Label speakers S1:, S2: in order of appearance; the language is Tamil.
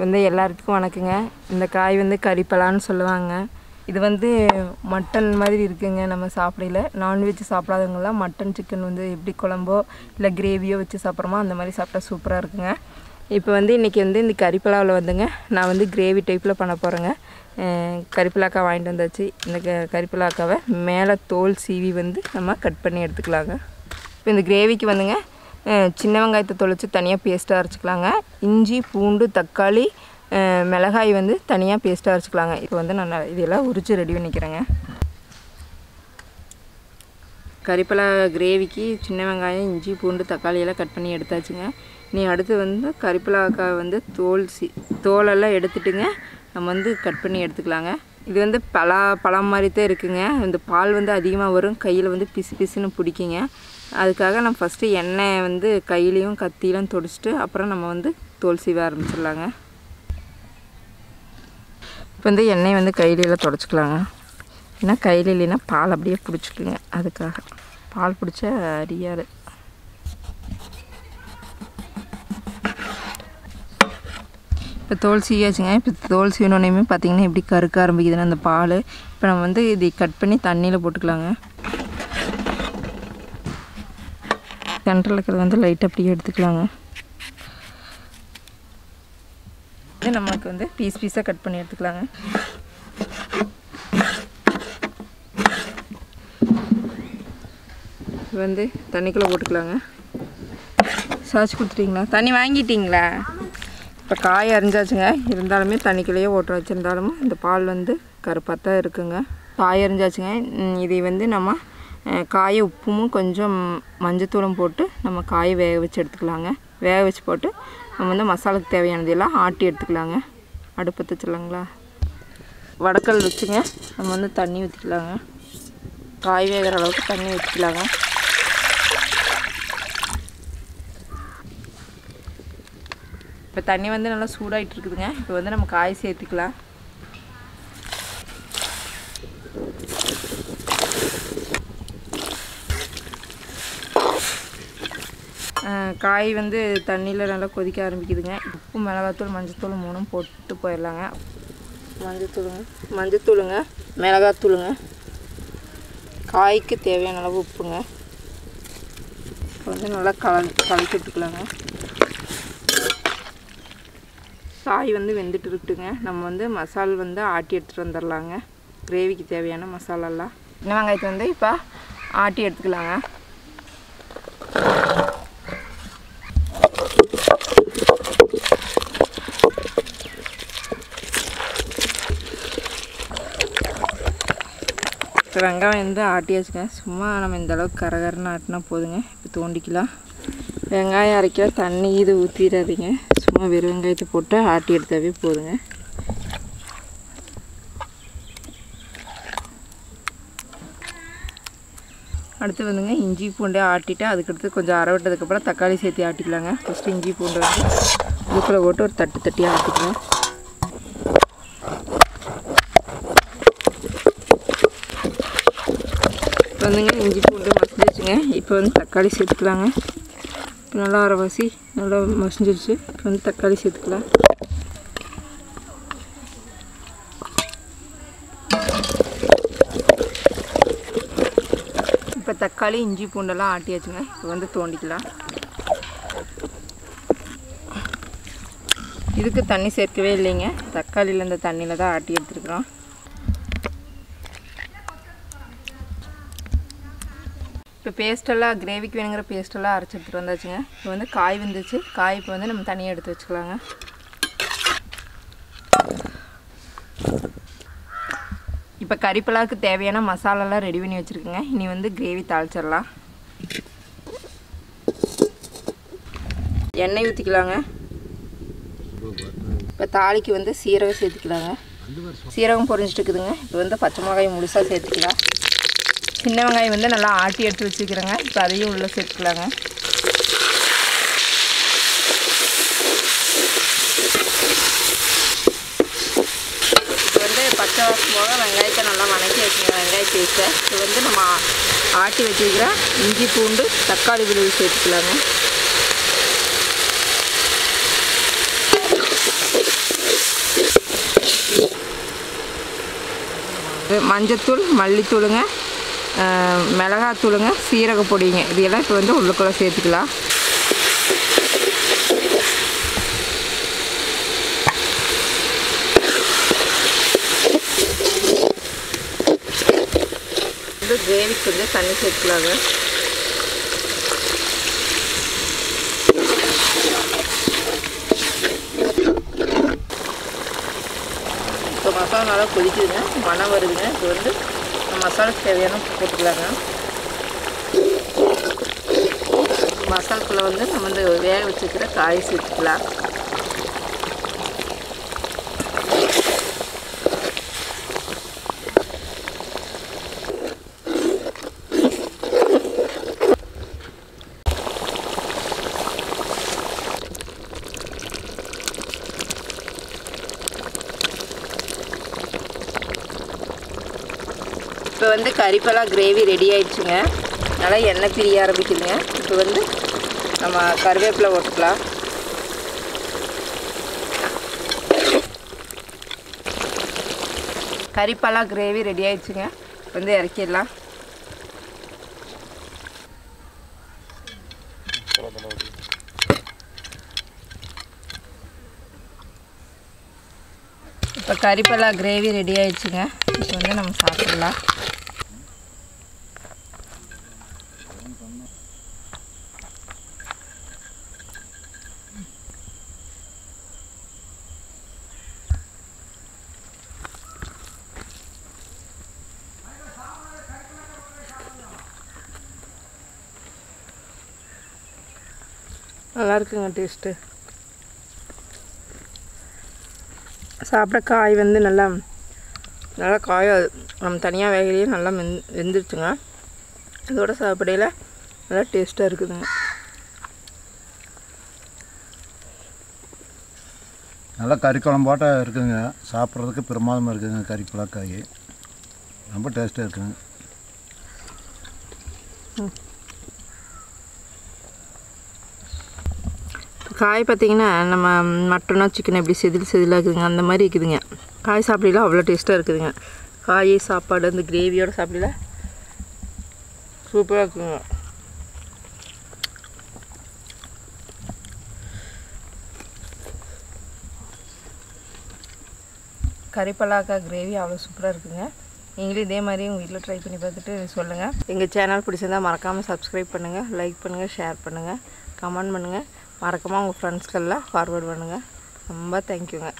S1: வந்து எல்லாத்துக்கும் வணக்கங்க. இந்த காய் வந்து கறிப்பலான்னு சொல்லுவாங்க. இது வந்து மட்டன் மாதிரி இருக்குங்க நம்ம சாப்பிடையில. நான்வெஜ் சாப்பிடாதவங்களாம் மட்டன் சிக்கன் வந்து எப்படி குழம்போ இல்லை கிரேவியோ வச்சு சாப்பிட்றோமோ அந்த மாதிரி சாப்பிட்டா சூப்பராக இருக்குங்க. இப்போ வந்து இன்றைக்கி வந்து இந்த கறிப்பலாவில் வந்துங்க நான் வந்து கிரேவி டைப்பில் பண்ண போகிறேங்க கறிப்பிலாக்காய் வாங்கிட்டு வந்தாச்சு. இந்த க கறிப்பலாக்காவை மேலே தோல் சீவி வந்து நம்ம கட் பண்ணி எடுத்துக்கலாங்க. இப்போ இந்த கிரேவிக்கு வந்துங்க சின்ன வெங்காயத்தை தொளித்து தனியாக பேஸ்ட்டாக அரைச்சிக்கலாங்க. இஞ்சி பூண்டு தக்காளி மிளகாய் வந்து தனியாக பேஸ்ட்டாக அரைச்சிக்கலாங்க. இப்போ வந்து நான் இதெல்லாம் உரித்து ரெடி பண்ணிக்கிறேங்க. கறிப்பலா கிரேவிக்கு சின்ன வெங்காயம் இஞ்சி பூண்டு தக்காளியெல்லாம் கட் பண்ணி எடுத்தாச்சுங்க. நீ அடுத்து வந்து கறிப்பலாக்காய் வந்து தோல் சி தோலெல்லாம் எடுத்துட்டுங்க நம்ம வந்து கட் பண்ணி எடுத்துக்கலாங்க. இது வந்து பலா பழம் மாதிரி தான் இருக்குங்க. இந்த பால் வந்து அதிகமாக வரும். கையில் வந்து பிசு பிசுன்னு பிடிக்குங்க. அதுக்காக நம்ம ஃபஸ்ட்டு எண்ணெய் வந்து கையிலையும் கத்தியிலும் தொடிச்சிட்டு அப்புறம் நம்ம வந்து தோல் சீவ ஆரம்பிச்சிடலாங்க. இப்போ வந்து எண்ணெய் வந்து கையிலெல்லாம் தொடச்சிக்கலாங்க. ஏன்னா கையில் இல்லைன்னா பால் அப்படியே பிடிச்சிக்குங்க. அதுக்காக பால் பிடிச்சா அறியாது இப்போ தோல் சீயாச்சுங்க இப்போ தோல் சீவனோனையுமே பார்த்தீங்கன்னா எப்படி கருக்க ஆரம்பிக்குதுன்னா அந்த பால் இப்போ நம்ம வந்து இதை கட் பண்ணி தண்ணியில் போட்டுக்கலாங்க. சென்டரில் இருக்கிறது வந்து லைட் அப்படியே எடுத்துக்கலாங்க. இது நமக்கு வந்து பீஸ் பீஸாக கட் பண்ணி எடுத்துக்கலாங்க. வந்து தண்ணிக்குள்ளே போட்டுக்கலாங்க. சாய்ச்சி கொடுத்துட்டிங்களா? தண்ணி வாங்கிட்டீங்களா? இப்போ காய் அரிஞ்சாச்சுங்க. இருந்தாலுமே தண்ணிக்குள்ளேயே ஓட்ட வச்சுருந்தாலும் இந்த பால் வந்து கருப்பாக தான் இருக்குங்க. காய் அரிஞ்சாச்சுங்க. இதை வந்து நம்ம காய உப்பும் கொஞ்சம் மஞ்சத்தூளும் போட்டு நம்ம காயை வேக வச்சு எடுத்துக்கலாங்க. வேக வச்சு போட்டு நம்ம வந்து மசாலாக்கு தேவையானதெல்லாம் ஆட்டி எடுத்துக்கலாங்க. அடுப்பு வச்சுலாங்களா வடக்கல் வச்சுங்க. நம்ம வந்து தண்ணி ஊற்றிக்கலாங்க காய் வேகிற அளவுக்கு தண்ணி ஊற்றிக்கலாங்க இப்போ தண்ணி வந்து நல்லா சூடாகிட்டு இருக்குதுங்க. இப்போ வந்து நம்ம காய் சேர்த்துக்கலாம். காய் வந்து தண்ணியில் நல்லா கொதிக்க ஆரம்பிக்குதுங்க. உப்பு மிளகாத்தூள் மஞ்சத்தூள் மூணும் போட்டு போயிடலாங்க. மஞ்சத்தூளுங்க. மஞ்சத்தூளுங்க மிளகாத்தூளுங்க. காய்க்கு தேவையான அளவு உப்புங்க. இப்போ வந்து நல்லா கல கலக்கி விட்டுக்கலாங்க காய் வந்து வெந்துட்டு இருக்குதுங்க நம்ம வந்து மசால் வந்து ஆட்டி எடுத்துகிட்டு வந்துடலாங்க கிரேவிக்கு தேவையான மசாலாலாம். சின்ன வெங்காயத்தை வந்து இப்போ ஆட்டி எடுத்துக்கலாங்க. இப்போ வெங்காயம் வந்து ஆட்டியாச்சுங்க. சும்மா நம்ம இந்த அளவுக்கு கரகரன்னு ஆட்டினா போதுங்க. இப்போ தோண்டிக்கலாம். வெங்காயம் அரைக்க தண்ணி இது ஊற்றிடாதீங்க சும்மா வெறும் வெங்காயத்தை போட்டு ஆட்டி எடுத்தாவே போதுங்க. அடுத்து வந்துங்க இஞ்சி பூண்டு ஆட்டிட்டு அதுக்கடுத்து கொஞ்சம் அரை விட்டதுக்கப்புறம் தக்காளி சேர்த்து ஆட்டிக்கலாங்க. ஃபஸ்ட்டு இஞ்சி பூண்டு வந்து இதுக்குள்ளே போட்டு ஒரு தட்டு தட்டியாக ஆட்டிக்கலாம். இப்போ வந்துங்க இஞ்சி பூண்டு மசிஞ்சிருச்சுங்க. இப்போ வந்து தக்காளி சேர்த்துக்கலாங்க. இப்போ நல்லா அரைவாசி நல்லா மசிஞ்சிருச்சு. இப்போ வந்து தக்காளி சேர்த்துக்கலாம். இப்போ தக்காளி இஞ்சி பூண்டெல்லாம் ஆட்டியாச்சுங்க. இப்போ வந்து தோண்டிக்கலாம். இதுக்கு தண்ணி சேர்க்கவே இல்லைங்க. தக்காளியில் இந்த தண்ணியில் தான் ஆட்டி எடுத்துருக்குறோம். இப்போ பேஸ்டெல்லாம் கிரேவிக்கு வேணுங்கிற பேஸ்டெல்லாம் அரைச்சி எடுத்துகிட்டு வந்தாச்சுங்க. இப்போ வந்து காய் வந்துச்சு. காய் இப்போ வந்து நம்ம தனியாக எடுத்து வச்சுக்கலாங்க. இப்போ கறிப்பலாவுக்கு தேவையான மசாலாலாம் ரெடி பண்ணி வச்சுருக்கேங்க. இனி வந்து கிரேவி தாளிச்சிடலாம். எண்ணெய் ஊற்றிக்கலாங்க இப்போ தாளிக்கு வந்து சீரகம் சேர்த்துக்கலாங்க. சீரகம் பொறிஞ்சிட்டு இருக்குதுங்க. இப்போ வந்து பச்சை மிளகாய் முழுசாக சேர்த்துக்கலாம். சின்ன வெங்காயம் வந்து நல்லா ஆட்டி எடுத்து வச்சுக்கிறேங்க. இப்போ அதையும் உள்ளே சேர்த்துக்கலாங்க. பச்சை வாசம் போக வெங்காயத்தை நல்லா வணக்கி வச்சுக்கோங்க வெங்காய பேஸ்ட்டை இது வந்து நம்ம ஆட்டி வச்சுக்கிற இஞ்சி பூண்டு தக்காளி விழுவு சேர்த்துக்கலாங்க. மஞ்சத்தூள் மல்லித்தூளுங்க. மிளகாத்தூளுங்க சீரக பொடிங்க. இதையெல்லாம் இப்போ வந்து உள்ளுக்குள்ளே சேர்த்துக்கலாம். வந்து கிரேவிக்கு கொஞ்சம் தண்ணி சேர்த்துக்கலாங்க. இப்போ மசாலா நல்லா கொதிக்குதுங்க. மணம் வருதுங்க. இப்போ வந்து மசாலா தேவையான உப்பு போட்டுக்கலாங்க மசாலாக்குள்ளே வந்து நம்ம வந்து வேக வச்சுக்கிற காய் சேர்த்துக்கலாம் வந்து கறிப்பெல்லாம் கிரேவி ரெடி ஆயிடுச்சுங்க. நல்லா எண்ணெய் பிரிய ஆரம்பிக்குதுங்க. இப்போ வந்து நம்ம கருவேப்பிலை ஓட்டுக்கலாம் கறிப்பலா கிரேவி ரெடி ஆயிடுச்சுங்க. வந்து இறக்கிடலாம். இப்போ கறிப்பெல்லாம் கிரேவி ரெடி ஆயிடுச்சுங்க. இப்போ வந்து நம்ம சாப்பிடலாம். நல்லா இருக்குங்க டேஸ்ட்டு. சாப்பிட காய் வந்து நல்லா நல்லா காய நம்ம தனியாக வேகலையே நல்லா வெந் வெந்துருச்சுங்க. இதோட சாப்பிடையில் நல்லா டேஸ்ட்டாக இருக்குதுங்க.
S2: நல்லா கறி குழம்பாட்ட இருக்குதுங்க சாப்பிட்றதுக்கு பிரமாதமாக இருக்குதுங்க கறி புலாக்காய். ரொம்ப டேஸ்ட்டாக இருக்குங்க.
S1: காய் பார்த்தீங்கன்னா நம்ம மட்டனோ சிக்கன் எப்படி செதில் செதிலாக இருக்குதுங்க அந்த மாதிரி இருக்குதுங்க. காய் சாப்பிடலாம் அவ்வளோ டேஸ்ட்டாக இருக்குதுங்க. காய் சாப்பாடு அந்த கிரேவியோட சாப்பிடல. சூப்பராக இருக்குங்க. கறிப்பலாக்கா கிரேவி அவ்வளோ சூப்பராக இருக்குங்க. நீங்களும் இதே மாதிரி உங்கள் வீட்டில் ட்ரை பண்ணி பார்த்துட்டு சொல்லுங்கள் எங்கள் சேனல் பிடிச்சிருந்தா மறக்காமல் சப்ஸ்கிரைப் பண்ணுங்கள் லைக் பண்ணுங்கள் ஷேர் பண்ணுங்கள் கமெண்ட் பண்ணுங்கள் மறக்காமல் உங்கள் ஃப்ரெண்ட்ஸ்க்கெல்லாம் ஃபார்வர்ட் பண்ணுங்கள் ரொம்ப தேங்க்யூங்க